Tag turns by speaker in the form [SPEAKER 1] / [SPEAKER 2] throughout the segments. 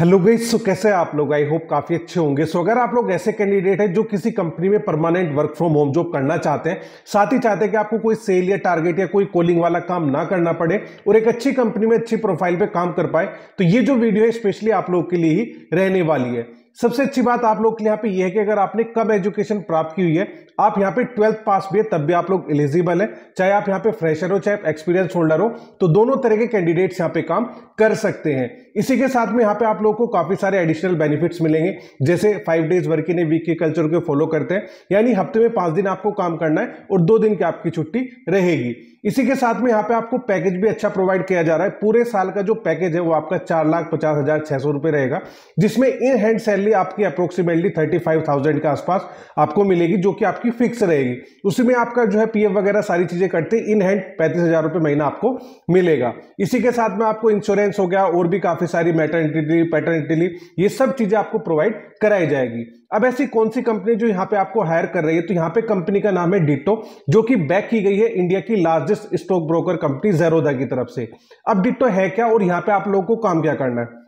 [SPEAKER 1] Hello गई सो कैसे आप लोग? आई होप काफ़ी अच्छे होंगे। सो so, अगर आप लोग ऐसे कैंडिडेट हैं जो किसी कंपनी में permanent work from home job करना चाहते हैं साथ ही चाहते हैं कि आपको कोई सेल या टारगेट या कोई कॉलिंग वाला काम ना करना पड़े और एक अच्छी कंपनी में अच्छी प्रोफ़ाइल पे काम कर पाए तो ये जो वीडियो है स्पेशली आप लोग के लिए ही रहने वाली है। सबसे अच्छी बात आप लोग के यहाँ पे ये है कि अगर आपने कब एजुकेशन प्राप्त की हुई है, आप यहाँ पे ट्वेल्थ पास भी है, तब भी आप लोग एलिजिबल है। चाहे आप यहाँ पे फ्रेशर हो, चाहे एक्सपीरियंस होल्डर हो तो दोनों तरह के कैंडिडेट्स यहाँ पे काम कर सकते हैं। इसी के साथ में यहाँ पे आप लोगों को काफ़ी सारे एडिशनल बेनिफिट्स मिलेंगे। जैसे five days work in week के कल्चर को फॉलो करते हैं, यानी हफ़्ते में पाँच दिन आपको काम करना है और दो दिन की आपकी छुट्टी रहेगी। इसी के साथ में यहाँ पे आपको पैकेज भी अच्छा प्रोवाइड किया जा रहा है। पूरे साल का जो पैकेज है वो आपका चार लाख पचास हज़ार छह सौ रुपए रहेगा, जिसमें इन हैंड सैलरी आपकी अप्रोक्सीमेटली थर्टी फाइव थाउज़ेंड के आसपास आपको मिलेगी, जो कि आपकी फिक्स रहेगी। उसी में आपका जो है पीएफ वगैरह सारी चीज़ें करते इन हैंड पैंतीस हज़ार रुपए महीना आपको मिलेगा। इसी के साथ में आपको इंश्योरेंस हो गया, और भी काफ़ी सारी मैटर्निटी पैटर्निटी ये सब चीज़ें आपको प्रोवाइड कराई जाएगी। अब ऐसी कौन सी कंपनी जो यहाँ पे आपको हायर कर रही है? तो यहाँ पे कंपनी का नाम है डिटो जो कि बैक की गई है इंडिया की largest stock broker company Zerodha की तरफ़ से। अब डिटो है क्या और यहाँ पे आप लोगों को काम क्या करना है?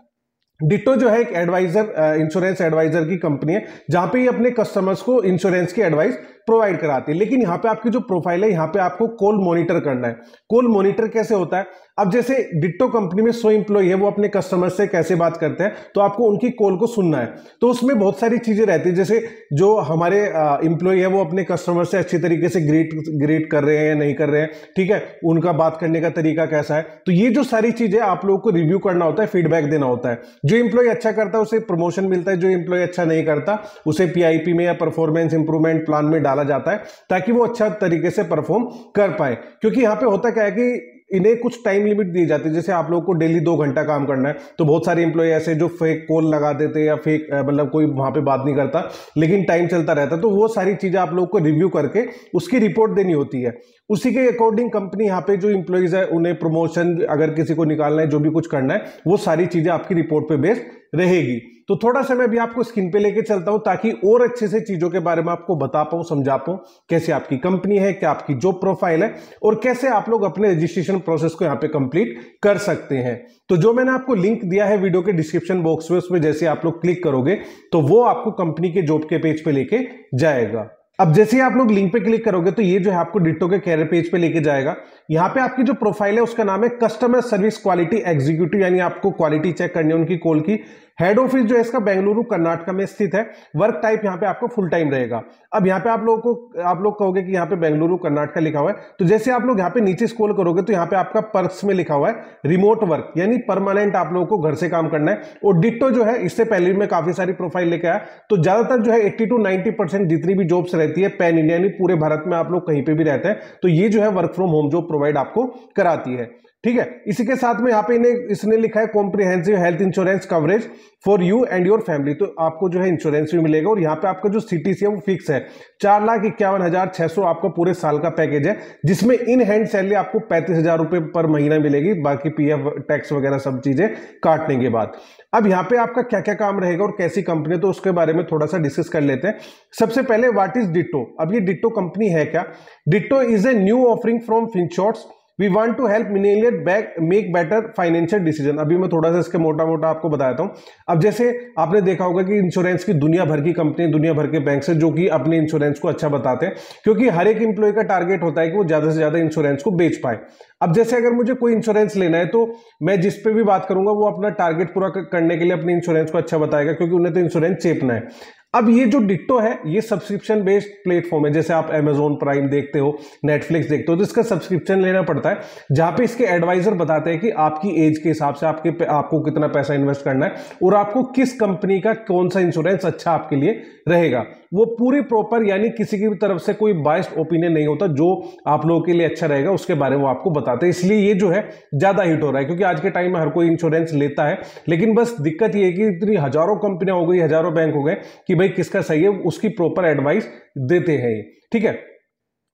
[SPEAKER 1] डिटो जो है एक एडवाइजर इंश्योरेंस एडवाइजर की कंपनी है, जहाँ पे ये अपने कस्टमर्स को इंश्योरेंस की एडवाइस प्रोवाइड कराती है। लेकिन यहाँ पे आपकी जो प्रोफ़ाइल है, यहाँ पे आपको कॉल मॉनिटर करना है। कॉल मॉनिटर कैसे होता है? अब जैसे डिट्टो कंपनी में सो इंप्लॉय है, वो अपने कस्टमर से कैसे बात करते हैं तो आपको उनकी कॉल को सुनना है। तो उसमें बहुत सारी चीज़ें रहती है, जैसे जो हमारे इंप्लॉय है, वो अपने कस्टमर से अच्छी तरीके से ग्रीट ग्रीट कर रहे हैं या नहीं कर रहे हैं, ठीक है? उनका बात करने का तरीका कैसा है? तो ये जो सारी चीज़ें आप लोगों को रिव्यू करना होता है फीडबैक देना होता है। जो इंप्लॉय अच्छा करता है, उसे प्रमोशन मिलता है, जो इंप्लॉय अच्छा नहीं करता, उसे पीआईपी में या परफॉर्मेंस इंप्रूवमेंट प्लान में डाला जाता है, ताकि वो अच्छा तरीके से परफॉर्म कर पाए। क्योंकि यहाँ पे होता क्या है कि इन्हें कुछ टाइम लिमिट दी जाती है, जैसे आप लोग को डेली दो घंटा काम करना है तो बहुत सारे इंप्लॉय ऐसे जो फेक कॉल लगा देते हैं या फेक मतलब कोई वहाँ पे बात नहीं करता, लेकिन टाइम चलता रहता तो वो सारी चीज़ें आप लोग को रिव्यू करके उसकी रिपोर्ट देनी होती है। उसी के अकॉर्डिंग कंपनी यहाँ पे जो इंप्लॉइज है, उन्हें प्रमोशन अगर किसी को निकालना है, जो भी कुछ करना है, वो सारी चीज़ें आपकी रिपोर्ट पे बेस्ड रहेगी। तो थोड़ा सा मैं भी आपको स्क्रीन पे लेके चलता हूँ ताकि और अच्छे से चीज़ों के बारे में आपको बता पाऊँ, समझा पाऊँ, कैसे आपकी कंपनी है, क्या आपकी जॉब प्रोफ़ाइल है और कैसे आप लोग अपने रजिस्ट्रेशन प्रोसेस को यहाँ पे कंप्लीट कर सकते हैं। तो जो मैंने आपको लिंक दिया है वीडियो के डिस्क्रिप्शन बॉक्स में, उसमें जैसे आप लोग क्लिक करोगे तो वो आपको कंपनी के जॉब के पेज पे लेके जाएगा। अब जैसे ही आप लोग लिंक पे क्लिक करोगे तो ये जो है आपको डिटो के कैरियर पेज पे लेके जाएगा। यहाँ पे आपकी जो प्रोफ़ाइल है, उसका नाम है कस्टमर सर्विस क्वालिटी एग्जीक्यूटिव यानी आपको क्वालिटी चेक करनी है उनकी कॉल की। हेड ऑफ़िस जो है इसका बेंगलुरु, कर्नाटक में स्थित है। वर्क टाइप यहाँ पे आपको फुल टाइम रहेगा। अब यहाँ पे आप लोगों को, आप लोग कहोगे कि यहाँ पे बेंगलुरु, कर्नाटक लिखा हुआ है। तो जैसे आप लोग यहाँ पे नीचे स्क्रॉल करोगे तो यहाँ पे आपका पर्स में लिखा हुआ है रिमोट वर्क यानी परमानेंट आप लोगों को घर से काम करना है। और डिट्टो जो है, इससे पहले में काफ़ी सारी प्रोफ़ाइल लेके आया। तो ज़्यादातर जो है एट्टी टू नाइनटी जितनी भी जॉब्स रहती है पैन इंडिया यानी पूरे भारत में आप लोग कहीं पे भी रहते हैं तो ये जो है work from home job provide आपको कराती है। ठीक है? इसी के साथ में यहाँ पे इन्हें इसने लिखा है comprehensive health insurance coverage for you and your family तो आपको जो है इंश्योरेंस भी मिलेगा और यहाँ पे आपका जो सीटीसी है वो फिक्स है। चार लाख इक्यावन हज़ार छह सौ आपका पूरे साल का पैकेज है, जिसमें इन हैंड सैलरी आपको पैंतीस हज़ार रुपए पर महीना मिलेगी। बाकी पीएफ टैक्स वगैरह सब चीज़ें काटने के बाद। अब यहाँ पे आपका क्या क्या काम रहेगा और कैसी कंपनी है तो उसके बारे में थोड़ा सा डिस्कस कर लेते हैं। सबसे पहले व्हाट इज़ डिट्टो अब ये डिट्टो कंपनी है क्या? Ditto is a new offering from Finshots we want to help मिनेलियट back make better financial decision अभी मैं थोड़ा सा इसके मोटा मोटा आपको बताता हूँ। अब जैसे आपने देखा होगा कि इंश्योरेंस की दुनिया भर की कंपनी दुनिया भर के बैंक से जो कि अपने इंश्योरेंस को अच्छा बताते हैं, क्योंकि हर एक इंप्लॉय का टारगेट होता है कि वो ज़्यादा से ज़्यादा इंश्योरेंस को बेच पाए। अब जैसे अगर मुझे कोई इंश्योरेंस लेना है तो मैं जिस पे भी बात करूँगा, वो अपना टारगेट पूरा करने के लिए अपने इंश्योरेंस को अच्छा बताएगा, क्योंकि उन्हें तो इंश्योरेंस चेपना है। अब ये जो डिट्टो है, ये सब्सक्रिप्शन बेस्ड प्लेटफॉर्म है, जैसे आप अमेजोन प्राइम देखते हो नेटफ्लिक्स देखते हो तो इसका सब्सक्रिप्शन लेना पड़ता है, जहाँ पे इसके एडवाइजर बताते हैं कि आपकी एज के हिसाब से आपके आपको कितना पैसा इन्वेस्ट करना है और आपको किस कंपनी का कौन सा इंश्योरेंस अच्छा आपके लिए रहेगा। वो पूरी प्रॉपर यानी किसी की भी तरफ़ से कोई बाइस्ड ओपिनियन नहीं होता, जो आप लोगों के लिए अच्छा रहेगा, उसके बारे में आपको बताते हैं। इसलिए ये जो है, ज़्यादा हिट हो रहा है, क्योंकि आज के टाइम में हर कोई इंश्योरेंस लेता है, लेकिन बस दिक्कत ये है कि इतनी हज़ारों कंपनियाँ हो गई, हज़ारों बैंक हो गए, कि भाई किसका सही है उसकी प्रॉपर एडवाइस देते हैं। ठीक है?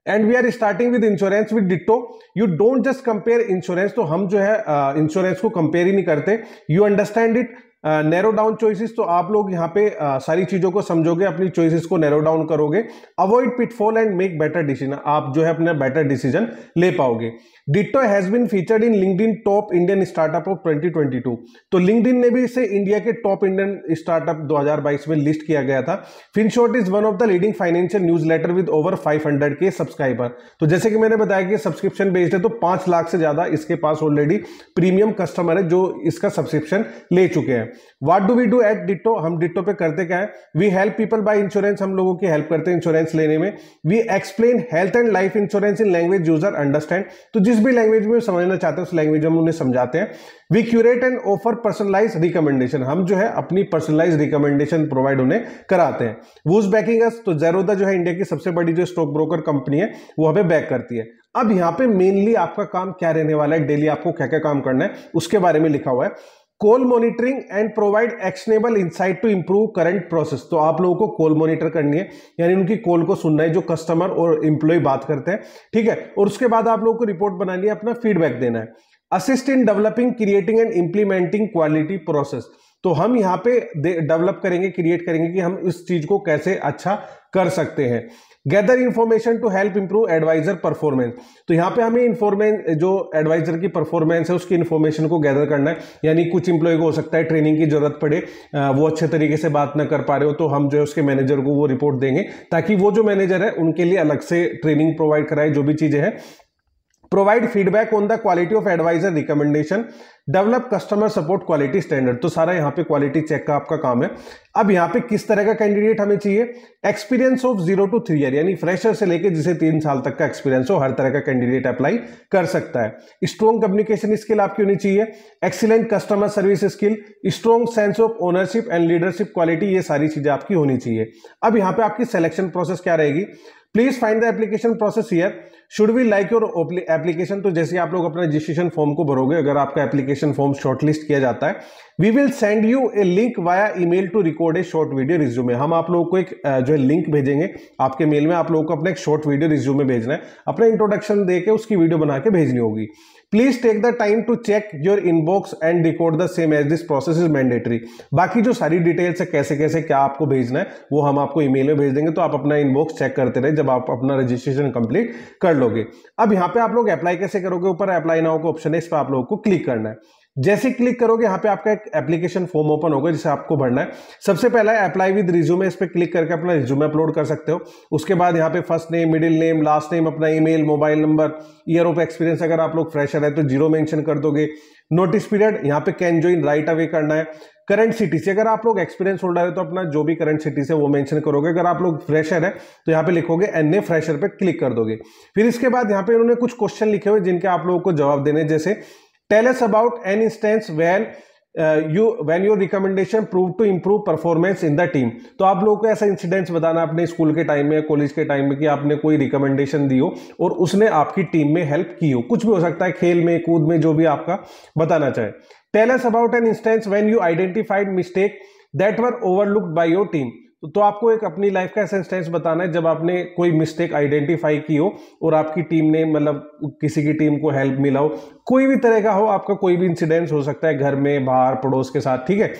[SPEAKER 1] And we are starting with insurance with Ditto you don't just compare insurance तो हम जो है इंश्योरेंस uh, को कंपेयर ही नहीं करते। You understand it narrow down choices तो आप लोग यहाँ पे uh, सारी चीज़ों को समझोगे अपनी चॉइसेस को नैरो डाउन करोगे। Avoid pitfall and make better decision आप जो है अपना बेटर डिसीज़न ले पाओगे। Ditto has been featured in LinkedIn top Indian startup of 2022 तो लिंक्डइन ने भी इसे इंडिया के टॉप इंडियन स्टार्टअप 2022 में लिस्ट किया गया था। Finshot is one of the leading financial newsletter with over 500 K subscriber तो जैसे कि मैंने बताया कि सब्सक्रिप्शन बेस्ड है तो पाँच लाख से ज़्यादा इसके पास ऑलरेडी प्रीमियम कस्टमर है जो इसका सब्सक्रिप्शन ले चुके हैं। What do we do at Ditto हम डिटो पे करते क्या है? We help people buy insurance हम लोगों की हेल्प करते हैं इंश्योरेंस लेने में। We explain health and life insurance in language user understand तो जिस भी लैंग्वेज में समझना चाहते हैं, उस लैंग्वेज में उन्हें समझाते हैं। We curate and offer personalise recommendation हम जो है अपनी पर्सनलाइज रिकमेंडेशन प्रोवाइड उन्हें कराते हैं। वूज बैकिंग अस तो जैरोदा जो है इंडिया की सबसे बड़ी जो स्टॉक ब्रोकर कंपनी है, वो हमें बैक करती है। अब यहाँ पे मेनली आपका काम क्या रहने वाला है? डेली आपको क्या क्या काम करना है? उसके बारे में लिखा हुआ है। Call monitoring and provide actionable insight to improve current process. तो आप लोगों को कॉल मॉनिटर करनी है, यानी उनकी कॉल को सुनना है, जो कस्टमर और इंप्लॉय बात करते हैं। ठीक है, और उसके बाद आप लोगों को रिपोर्ट बनानी है, अपना फीडबैक देना है। Assist in developing, creating and implementing quality process. तो हम यहाँ पे डेवलप करेंगे, क्रिएट करेंगे कि हम इस चीज़ को कैसे अच्छा कर सकते हैं। Gather information to help improve advisor performance तो यहाँ पे हमें इन्फॉर्मेंस जो एडवाइजर की परफॉर्मेंस है, उसकी इन्फॉर्मेशन को गैदर करना है। यानी कुछ इंप्लॉय को हो सकता है ट्रेनिंग की ज़रूरत पड़े वो अच्छे तरीके से बात ना कर पा रहे हो तो हम जो है उसके मैनेजर को वो रिपोर्ट देंगे। ताकि वो जो मैनेजर है, उनके लिए अलग से ट्रेनिंग प्रोवाइड कराए, जो भी चीज़ें हैं। Provide feedback on the quality of advisor recommendation develop customer support quality standard तो सारा यहाँ पे क्वालिटी चेक का आपका काम है। अब यहाँ पे किस तरह का कैंडिडेट हमें चाहिए? Experience of zero to three year यानी फ्रेशर से लेके जिसे तीन साल तक का एक्सपीरियंस हो, हर तरह का कैंडिडेट अप्लाई कर सकता है। स्ट्रॉन्ग कम्युनिकेशन स्किल आपकी होनी चाहिए। Excellent customer service skill strong sense of ownership and leadership quality ये सारी चीज़ें आपकी होनी चाहिए। अब यहाँ पे आपकी सिलेक्शन प्रोसेस क्या रहेगी? Please find the application process here should we like your application तो जैसे आप लोग अपना रजिस्ट्रेशन फॉर्म को भरोगे, अगर आपका एप्लीकेशन फॉर्म शॉर्टलिस्ट किया जाता है we will send you a link via email to record a short video resume हम आप लोगों को एक जो है लिंक भेजेंगे, आपके मेल में आप लोगों को अपना एक शॉर्ट वीडियो रिज्यूमे भेजना है। अपना इंट्रोडक्शन देकर उसकी वीडियो बना के भेजनी होगी। Please take the time to check your inbox and record the same as this process is mandatory बाकी जो सारी डिटेल्स है, कैसे कैसे क्या आपको भेजना है, वो हम आपको ईमेल में भेज देंगे तो आप अपना इनबॉक्स चेक करते रहे जब आप अपना रजिस्ट्रेशन कंप्लीट कर लोगे। अब यहाँ पे आप लोग अप्लाई कैसे करोगे? ऊपर अप्लाई नाउ का ऑप्शन है, इस पर आप लोगों को क्लिक करना है। जैसे क्लिक करोगे, यहाँ पे आपका एक एप्लीकेशन फॉर्म ओपन होगा जिसे आपको भरना है। सबसे पहला है अप्लाई विद रिज्यूमे इस पर क्लिक करके अपना रिज्यूमे अपलोड कर सकते हो। उसके बाद यहाँ पे first name middle name last name अपना email mobile number year of experience अगर आप लोग फ्रेशर है तो ज़ीरो मेंशन कर दोगे। नोटिस पीरियड यहाँ पे कैन ज्वाइन राइट अवे करना है। करंट सिटी से अगर आप लोग एक्सपीरियंस होल्डर है तो अपना जो भी करंट सिटी से वो मेंशन करोगे। अगर आप लोग फ्रेशर है तो यहाँ पे लिखोगे एन ए फ्रेशर पे क्लिक कर दोगे। फिर इसके बाद यहाँ पे उन्होंने कुछ क्वेश्चन लिखे हुए जिनके आप लोगों को जवाब देने जैसे Tell us about an instance when you, when your recommendation proved to improve performance in the team. तो आप लोगों को ऐसा इंसिडेंट्स बताना अपने स्कूल के टाइम में कॉलेज के टाइम में कि आपने कोई रिकमेंडेशन दी हो और उसने आपकी टीम में हेल्प की हो। कुछ भी हो सकता है, खेल में, कूद में, जो भी आपका बताना चाहे। Tell us about an instance when you identified mistake that were overlooked by your team तो, तो आपको एक अपनी लाइफ का ऐसा इंस्टेंस बताना है जब आपने कोई मिस्टेक आइडेंटिफाई की हो और आपकी टीम ने मतलब किसी की टीम को हेल्प मिला हो कोई भी तरह का हो आपका कोई भी इंसिडेंस हो सकता है घर में बाहर पड़ोस के साथ ठीक है?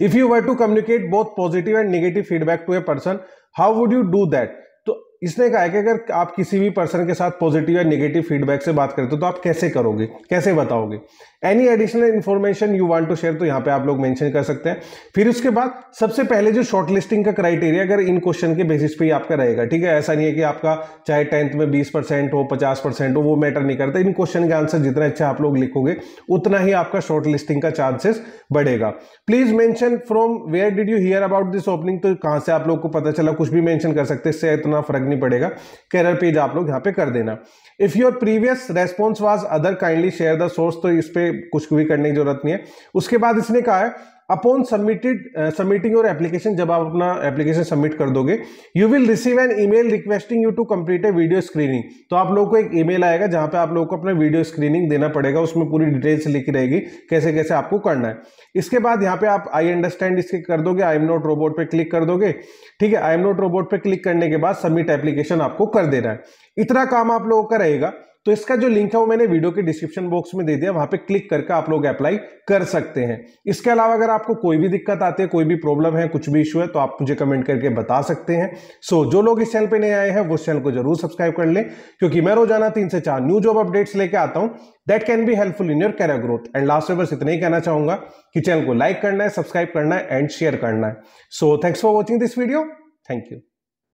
[SPEAKER 1] If you were to communicate both positive and negative feedback to a person how would you do that तो इसने कहा है कि अगर आप किसी भी पर्सन के साथ पॉजिटिव या नेगेटिव फीडबैक से बात करते हो तो आप कैसे करोगे? कैसे बताओगे? Any additional information you want to share तो यहाँ पे आप लोग मेंशन कर सकते हैं। फिर उसके बाद सबसे पहले जो शॉर्ट लिस्टिंग का क्राइटेरिया अगर इन क्वेश्चन के बेसिस पे ही आपका रहेगा, ठीक है? ऐसा नहीं है कि आपका चाहे टेंथ में बीस परसेंट हो, पचास परसेंट हो, वो मैटर नहीं करता। इन क्वेश्चन के आंसर जितना अच्छा आप लोग लिखोगे, उतना ही आपका शॉर्ट लिस्टिंग का चांसेस बढ़ेगा। Please mention from where did you hear about this opening तो कहाँ से आप लोग को पता चला? कुछ भी मेंशन कर सकते इससे इतना फ़र्क नहीं पड़ेगा। कैरियर पेज आप लोग यहाँ पे कर देना। If your previous response was other kindly share the source तो इस पे कुछ भी करने की ज़रूरत नहीं है। उसके बाद इसने कहा है upon submitted submitting your application जब आप अपना एप्लीकेशन सबमिट कर दोगे you will receive an email requesting you to complete a video screening तो आप लोगों को एक ईमेल आएगा, जहाँ पे आप लोगों को अपना वीडियो स्क्रीनिंग देना पड़ेगा, उसमें पूरी डिटेल्स लिखी रहेगी, कैसे कैसे आपको करना है। इसके बाद यहाँ पे आप आई अंडरस्टैंड इसके कर दोगे आई एम नोट रोबोट पे क्लिक कर दोगे, ठीक है? आई एम नोट रोबोट पे क्लिक करने के बाद सबमिट एप्लीकेशन आपको कर देना है। इतना काम आप लोगों का रहेगा। तो इसका जो लिंक है वो मैंने वीडियो के डिस्क्रिप्शन बॉक्स में दे दिया, वहाँ पे क्लिक करके आप लोग अप्लाई कर सकते हैं। इसके अलावा अगर आपको कोई भी दिक्कत आती है, कोई भी प्रॉब्लम है, कुछ भी इशू है तो आप मुझे कमेंट करके बता सकते हैं। सो जो लोग इस चैनल पे नए आए हैं, वो चैनल को ज़रूर सब्सक्राइब कर लें, क्योंकि मैं रोज़ाना तीन से चार न्यू जॉब अपडेट्स लेके आता हूँ। That can be helpful in your career growth and last में बस इतना ही कहना चाहूँगा कि चैनल को लाइक करना है सब्सक्राइब करना है एंड शेयर करना है। So thanks for watching this video thank you